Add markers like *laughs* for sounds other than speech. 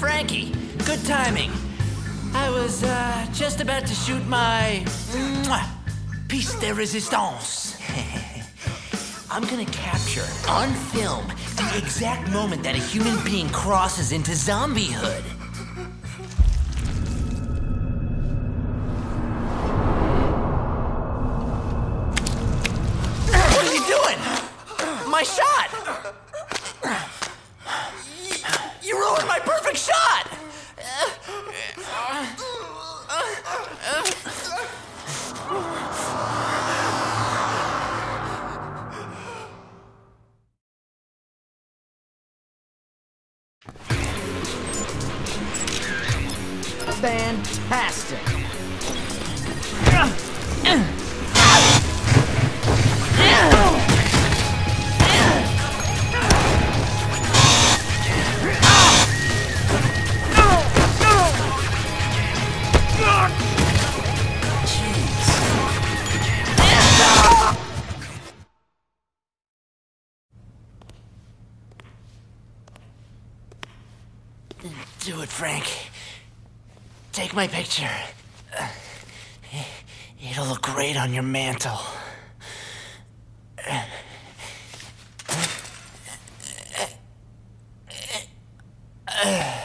Frankie, good timing. I was uh, just about to shoot my mwah, piece de resistance. *laughs* I'm gonna capture on film the exact moment that a human being crosses into zombiehood. What are you doing? My shot! Fantastic. Do it, Frank. Take my picture. It'll look great on your mantle. Ah!